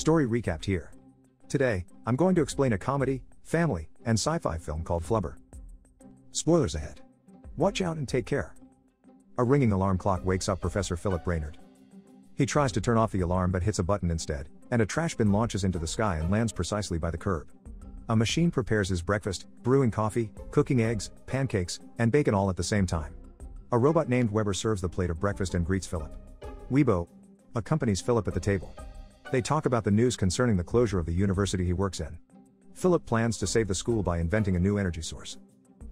Story recapped here. Today, I'm going to explain a comedy, family, and sci fi film called Flubber. Spoilers ahead. Watch out and take care. A ringing alarm clock wakes up Professor Philip Brainard. He tries to turn off the alarm but hits a button instead, and a trash bin launches into the sky and lands precisely by the curb. A machine prepares his breakfast, brewing coffee, cooking eggs, pancakes, and bacon all at the same time. A robot named Weebo serves the plate of breakfast and greets Philip. Weebo accompanies Philip at the table. They talk about the news concerning the closure of the university he works in. Philip plans to save the school by inventing a new energy source.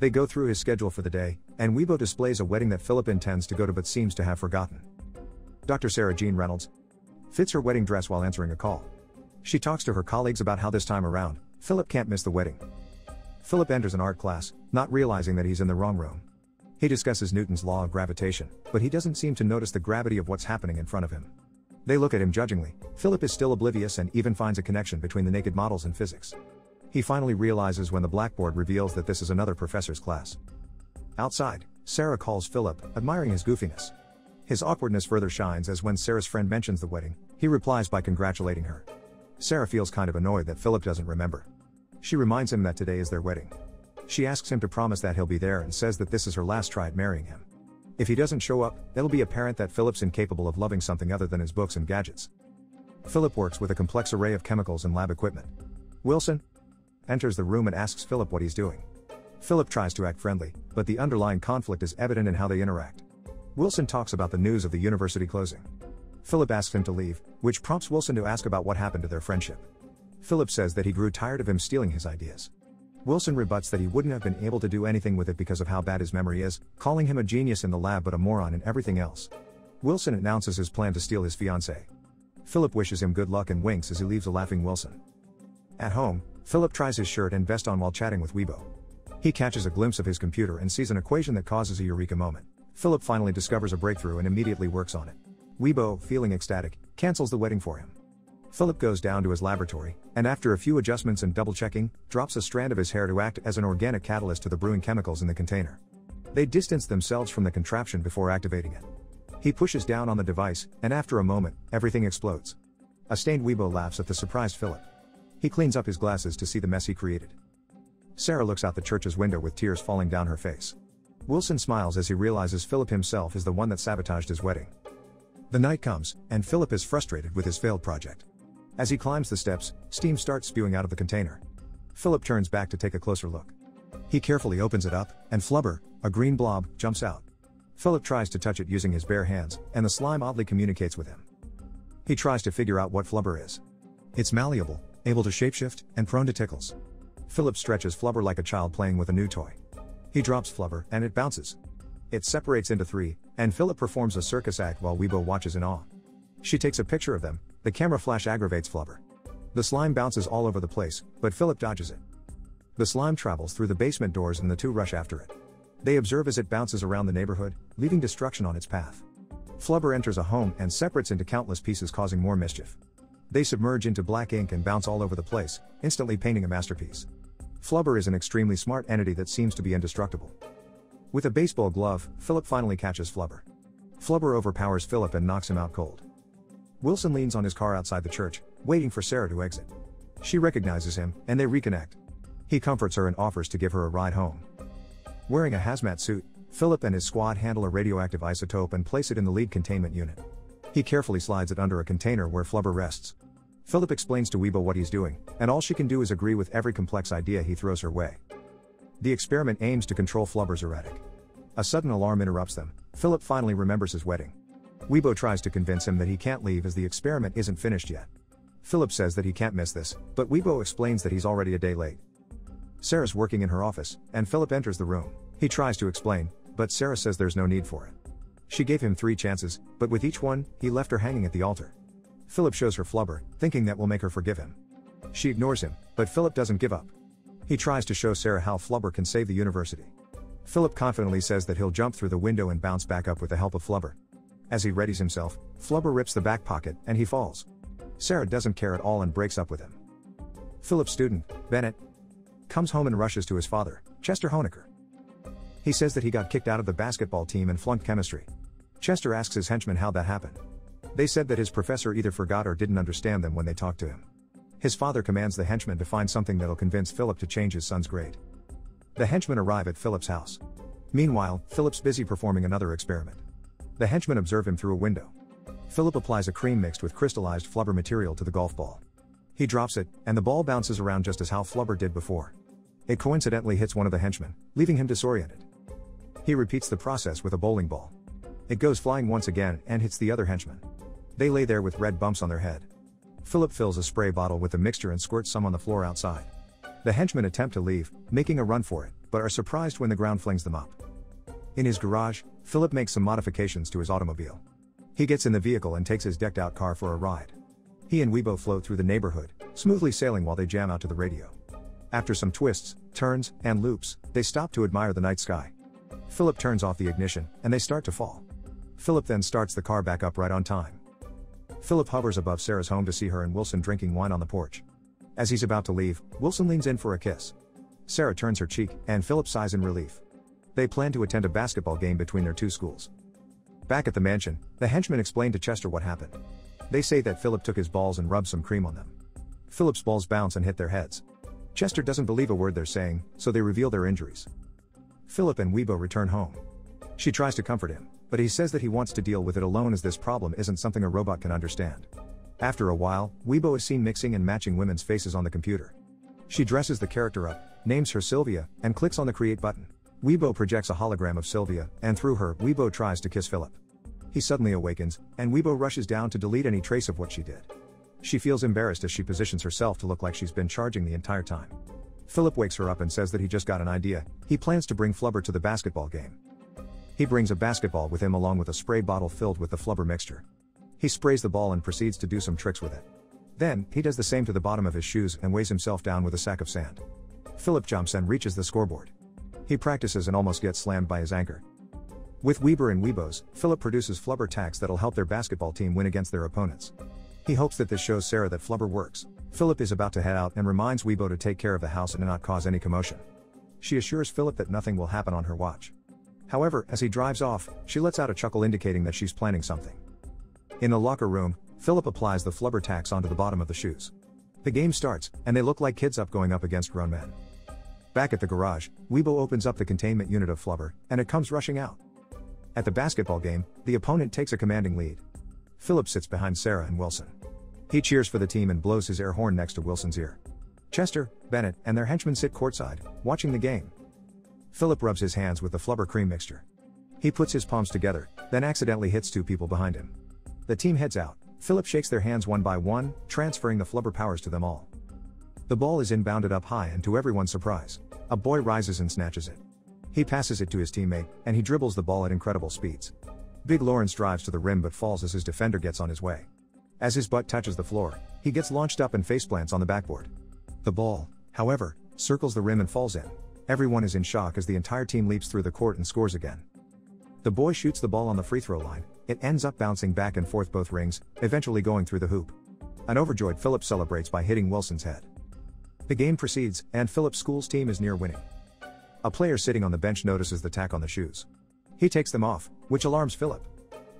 They go through his schedule for the day, and Weebo displays a wedding that Philip intends to go to but seems to have forgotten. Dr. Sarah Jean Reynolds fits her wedding dress while answering a call. She talks to her colleagues about how this time around, Philip can't miss the wedding. Philip enters an art class, not realizing that he's in the wrong room. He discusses Newton's law of gravitation, but he doesn't seem to notice the gravity of what's happening in front of him. They look at him judgingly. Philip is still oblivious and even finds a connection between the naked models and physics. He finally realizes when the blackboard reveals that this is another professor's class. Outside, Sarah calls Philip, admiring his goofiness. His awkwardness further shines as when Sarah's friend mentions the wedding, he replies by congratulating her. Sarah feels kind of annoyed that Philip doesn't remember. She reminds him that today is their wedding. She asks him to promise that he'll be there and says that this is her last try at marrying him. If he doesn't show up, it'll be apparent that Philip's incapable of loving something other than his books and gadgets. Philip works with a complex array of chemicals and lab equipment. Wilson enters the room and asks Philip what he's doing. Philip tries to act friendly, but the underlying conflict is evident in how they interact. Wilson talks about the news of the university closing. Philip asks him to leave, which prompts Wilson to ask about what happened to their friendship. Philip says that he grew tired of him stealing his ideas. Wilson rebuts that he wouldn't have been able to do anything with it because of how bad his memory is, calling him a genius in the lab but a moron in everything else. Wilson announces his plan to steal his fiancée. Philip wishes him good luck and winks as he leaves a laughing Wilson. At home, Philip tries his shirt and vest on while chatting with Weebo. He catches a glimpse of his computer and sees an equation that causes a eureka moment. Philip finally discovers a breakthrough and immediately works on it. Weebo, feeling ecstatic, cancels the wedding for him. Philip goes down to his laboratory, and after a few adjustments and double checking, drops a strand of his hair to act as an organic catalyst to the brewing chemicals in the container. They distance themselves from the contraption before activating it. He pushes down on the device, and after a moment, everything explodes. A stained Weebo laughs at the surprised Philip. He cleans up his glasses to see the mess he created. Sarah looks out the church's window with tears falling down her face. Wilson smiles as he realizes Philip himself is the one that sabotaged his wedding. The night comes, and Philip is frustrated with his failed project. As he climbs the steps, steam starts spewing out of the container. Philip turns back to take a closer look. He carefully opens it up, and Flubber, a green blob, jumps out. Philip tries to touch it using his bare hands, and the slime oddly communicates with him. He tries to figure out what Flubber is. It's malleable, able to shapeshift, and prone to tickles. Philip stretches Flubber like a child playing with a new toy. He drops Flubber, and it bounces. It separates into three, and Philip performs a circus act while Weibo watches in awe. She takes a picture of them, the camera flash aggravates Flubber. The slime bounces all over the place, but Philip dodges it. The slime travels through the basement doors and the two rush after it. They observe as it bounces around the neighborhood, leaving destruction on its path. Flubber enters a home and separates into countless pieces causing more mischief. They submerge into black ink and bounce all over the place, instantly painting a masterpiece. Flubber is an extremely smart entity that seems to be indestructible. With a baseball glove, Philip finally catches Flubber. Flubber overpowers Philip and knocks him out cold. Wilson leans on his car outside the church, waiting for Sarah to exit. She recognizes him, and they reconnect. He comforts her and offers to give her a ride home. Wearing a hazmat suit, Philip and his squad handle a radioactive isotope and place it in the lead containment unit. He carefully slides it under a container where Flubber rests. Philip explains to Weebo what he's doing, and all she can do is agree with every complex idea he throws her way. The experiment aims to control Flubber's erratic. A sudden alarm interrupts them. Philip finally remembers his wedding. Weebo tries to convince him that he can't leave as the experiment isn't finished yet. Philip says that he can't miss this, but Weebo explains that he's already a day late. Sarah's working in her office, and Philip enters the room. He tries to explain, but Sarah says there's no need for it. She gave him three chances, but with each one, he left her hanging at the altar. Philip shows her Flubber, thinking that will make her forgive him. She ignores him, but Philip doesn't give up. He tries to show Sarah how Flubber can save the university. Philip confidently says that he'll jump through the window and bounce back up with the help of Flubber. As he readies himself, Flubber rips the back pocket, and he falls. Sarah doesn't care at all and breaks up with him. Philip's student, Bennett, comes home and rushes to his father, Chester Hoenicker. He says that he got kicked out of the basketball team and flunked chemistry. Chester asks his henchman how that happened. They said that his professor either forgot or didn't understand them when they talked to him. His father commands the henchmen to find something that'll convince Philip to change his son's grade. The henchmen arrive at Philip's house. Meanwhile, Philip's busy performing another experiment. The henchmen observe him through a window. Philip applies a cream mixed with crystallized flubber material to the golf ball. He drops it, and the ball bounces around just as Hal Flubber did before. It coincidentally hits one of the henchmen, leaving him disoriented. He repeats the process with a bowling ball. It goes flying once again and hits the other henchman. They lay there with red bumps on their head. Philip fills a spray bottle with the mixture and squirts some on the floor outside. The henchmen attempt to leave, making a run for it, but are surprised when the ground flings them up. In his garage, Philip makes some modifications to his automobile. He gets in the vehicle and takes his decked out car for a ride. He and Weebo float through the neighborhood, smoothly sailing while they jam out to the radio. After some twists, turns, and loops, they stop to admire the night sky. Philip turns off the ignition, and they start to fall. Philip then starts the car back up right on time. Philip hovers above Sarah's home to see her and Wilson drinking wine on the porch. As he's about to leave, Wilson leans in for a kiss. Sarah turns her cheek, and Philip sighs in relief. They plan to attend a basketball game between their two schools. Back at the mansion, the henchmen explain to Chester what happened. They say that Philip took his balls and rubbed some cream on them. Philip's balls bounce and hit their heads. Chester doesn't believe a word they're saying, so they reveal their injuries. Philip and Weebo return home. She tries to comfort him, but he says that he wants to deal with it alone as this problem isn't something a robot can understand. After a while, Weebo is seen mixing and matching women's faces on the computer. She dresses the character up, names her Sylvia, and clicks on the create button. Weebo projects a hologram of Sylvia, and through her, Weebo tries to kiss Philip. He suddenly awakens, and Weebo rushes down to delete any trace of what she did. She feels embarrassed as she positions herself to look like she's been charging the entire time. Philip wakes her up and says that he just got an idea, he plans to bring Flubber to the basketball game. He brings a basketball with him along with a spray bottle filled with the flubber mixture. He sprays the ball and proceeds to do some tricks with it. Then, he does the same to the bottom of his shoes and weighs himself down with a sack of sand. Philip jumps and reaches the scoreboard. He practices and almost gets slammed by his anchor. With Weber and Weebos, Philip produces flubber tacks that'll help their basketball team win against their opponents. He hopes that this shows Sarah that flubber works. Philip is about to head out and reminds Weebo to take care of the house and not cause any commotion. She assures Philip that nothing will happen on her watch. However, as he drives off, she lets out a chuckle indicating that she's planning something. In the locker room, Philip applies the flubber tacks onto the bottom of the shoes. The game starts, and they look like kids up going up against grown men. Back at the garage, Weebo opens up the containment unit of flubber, and it comes rushing out. At the basketball game, the opponent takes a commanding lead. Philip sits behind Sarah and Wilson. He cheers for the team and blows his air horn next to Wilson's ear. Chester, Bennett, and their henchmen sit courtside, watching the game. Philip rubs his hands with the flubber cream mixture. He puts his palms together, then accidentally hits two people behind him. The team heads out. Philip shakes their hands one by one, transferring the flubber powers to them all. The ball is inbounded up high and to everyone's surprise, a boy rises and snatches it. He passes it to his teammate, and he dribbles the ball at incredible speeds. Big Lawrence drives to the rim but falls as his defender gets on his way. As his butt touches the floor, he gets launched up and faceplants on the backboard. The ball, however, circles the rim and falls in. Everyone is in shock as the entire team leaps through the court and scores again. The boy shoots the ball on the free throw line, it ends up bouncing back and forth both rings, eventually going through the hoop. An overjoyed Philip celebrates by hitting Wilson's head. The game proceeds, and Philip's school's team is near winning. A player sitting on the bench notices the tack on the shoes. He takes them off, which alarms Philip.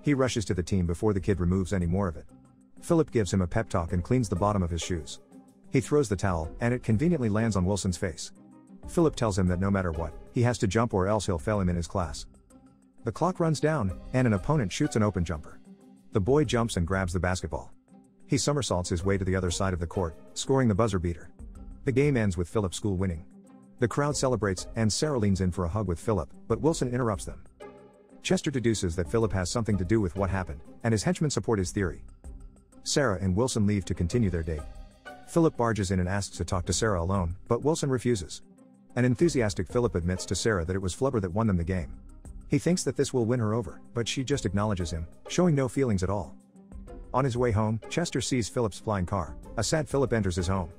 He rushes to the team before the kid removes any more of it. Philip gives him a pep talk and cleans the bottom of his shoes. He throws the towel, and it conveniently lands on Wilson's face. Philip tells him that no matter what, he has to jump or else he'll fail him in his class. The clock runs down, and an opponent shoots an open jumper. The boy jumps and grabs the basketball. He somersaults his way to the other side of the court, scoring the buzzer beater. The game ends with Philip's school winning. The crowd celebrates, and Sarah leans in for a hug with Philip, but Wilson interrupts them. Chester deduces that Philip has something to do with what happened, and his henchmen support his theory. Sarah and Wilson leave to continue their date. Philip barges in and asks to talk to Sarah alone, but Wilson refuses. An enthusiastic Philip admits to Sarah that it was Flubber that won them the game. He thinks that this will win her over, but she just acknowledges him, showing no feelings at all. On his way home, Chester sees Philip's flying car. A sad Philip enters his home.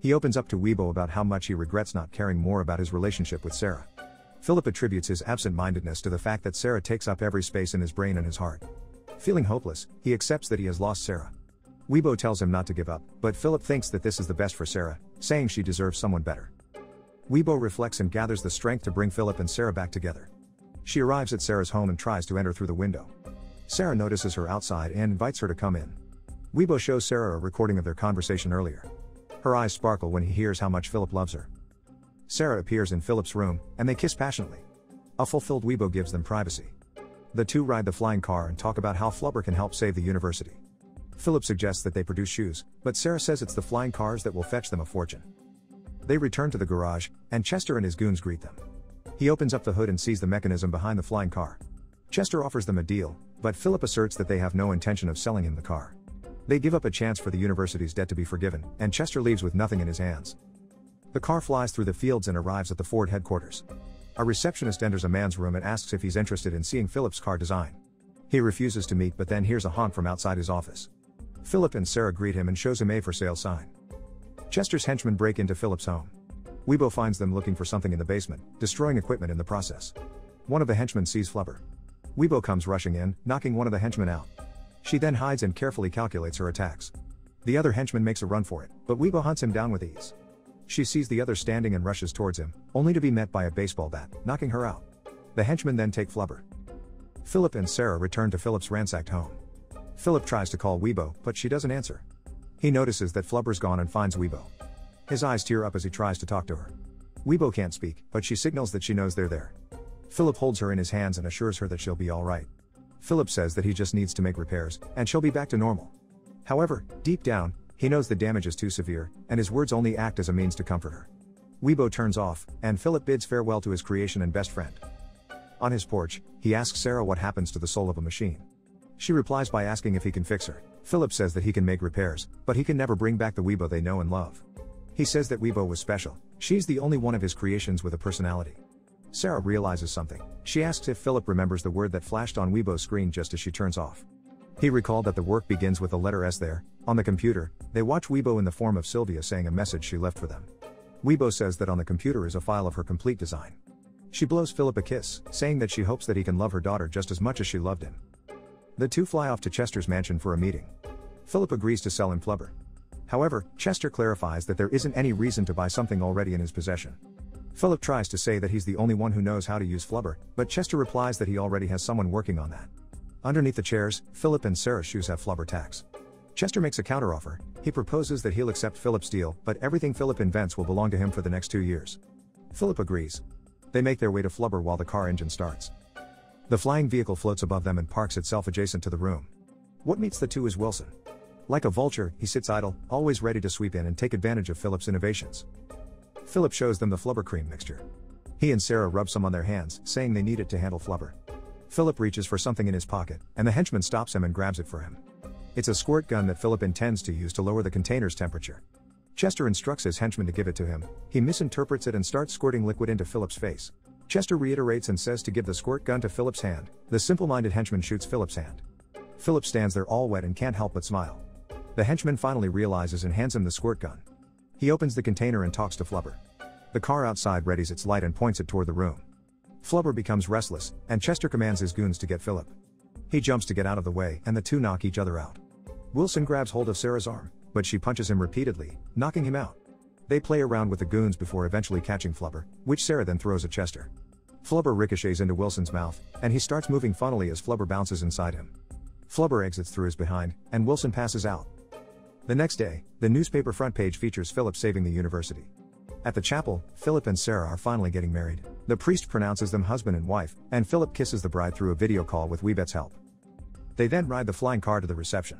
He opens up to Weebo about how much he regrets not caring more about his relationship with Sarah. Philip attributes his absent mindedness to the fact that Sarah takes up every space in his brain and his heart. Feeling hopeless, he accepts that he has lost Sarah. Weebo tells him not to give up, but Philip thinks that this is the best for Sarah, saying she deserves someone better. Weebo reflects and gathers the strength to bring Philip and Sarah back together. She arrives at Sarah's home and tries to enter through the window. Sarah notices her outside and invites her to come in. Weebo shows Sarah a recording of their conversation earlier. Her eyes sparkle when he hears how much Philip loves her. Sarah appears in Philip's room, and they kiss passionately. A fulfilled Weebo gives them privacy. The two ride the flying car and talk about how Flubber can help save the university. Philip suggests that they produce shoes, but Sarah says it's the flying cars that will fetch them a fortune. They return to the garage, and Chester and his goons greet them. He opens up the hood and sees the mechanism behind the flying car. Chester offers them a deal, but Philip asserts that they have no intention of selling him the car. They give up a chance for the university's debt to be forgiven, and Chester leaves with nothing in his hands. The car flies through the fields and arrives at the Ford headquarters. A receptionist enters a man's room and asks if he's interested in seeing Philip's car design. He refuses to meet but then hears a honk from outside his office. Philip and Sarah greet him and shows him a for sale sign. Chester's henchmen break into Philip's home. Weebo finds them looking for something in the basement, destroying equipment in the process. One of the henchmen sees Flubber. Weebo comes rushing in, knocking one of the henchmen out. She then hides and carefully calculates her attacks. The other henchman makes a run for it, but Weebo hunts him down with ease. She sees the other standing and rushes towards him, only to be met by a baseball bat, knocking her out. The henchmen then take Flubber. Philip and Sarah return to Philip's ransacked home. Philip tries to call Weebo, but she doesn't answer. He notices that Flubber's gone and finds Weebo. His eyes tear up as he tries to talk to her. Weebo can't speak, but she signals that she knows they're there. Philip holds her in his hands and assures her that she'll be alright. Philip says that he just needs to make repairs, and she'll be back to normal. However, deep down, he knows the damage is too severe, and his words only act as a means to comfort her. Weebo turns off, and Philip bids farewell to his creation and best friend. On his porch, he asks Sarah what happens to the soul of a machine. She replies by asking if he can fix her. Philip says that he can make repairs, but he can never bring back the Weebo they know and love. He says that Weebo was special, she's the only one of his creations with a personality. Sarah realizes something. She asks if Philip remembers the word that flashed on Weebo's screen just as she turns off. He recalled that the work begins with the letter S there. On the computer, they watch Weebo in the form of Sylvia saying a message she left for them. Weebo says that on the computer is a file of her complete design. She blows Philip a kiss, saying that she hopes that he can love her daughter just as much as she loved him. The two fly off to Chester's mansion for a meeting. Philip agrees to sell him Flubber. However, Chester clarifies that there isn't any reason to buy something already in his possession. Philip tries to say that he's the only one who knows how to use Flubber, but Chester replies that he already has someone working on that. Underneath the chairs, Philip and Sarah's shoes have Flubber tags. Chester makes a counteroffer. He proposes that he'll accept Philip's deal, but everything Philip invents will belong to him for the next two years. Philip agrees. They make their way to Flubber while the car engine starts. The flying vehicle floats above them and parks itself adjacent to the room. What meets the two is Wilson. Like a vulture, he sits idle, always ready to sweep in and take advantage of Philip's innovations. Philip shows them the flubber cream mixture. He and Sarah rub some on their hands, saying they need it to handle flubber. Philip reaches for something in his pocket, and the henchman stops him and grabs it for him. It's a squirt gun that Philip intends to use to lower the container's temperature. Chester instructs his henchman to give it to him. He misinterprets it and starts squirting liquid into Philip's face. Chester reiterates and says to give the squirt gun to Philip's hand. The simple minded henchman shoots Philip's hand. Philip stands there all wet and can't help but smile. The henchman finally realizes and hands him the squirt gun. He opens the container and talks to Flubber. The car outside readies its light and points it toward the room. Flubber becomes restless, and Chester commands his goons to get Philip. He jumps to get out of the way, and the two knock each other out. Wilson grabs hold of Sarah's arm, but she punches him repeatedly, knocking him out. They play around with the goons before eventually catching Flubber, which Sarah then throws at Chester. Flubber ricochets into Wilson's mouth, and he starts moving funnily as Flubber bounces inside him. Flubber exits through his behind, and Wilson passes out. The next day, the newspaper front page features Philip saving the university. At the chapel, Philip and Sarah are finally getting married. The priest pronounces them husband and wife, and Philip kisses the bride through a video call with Weebette's help. They then ride the flying car to the reception.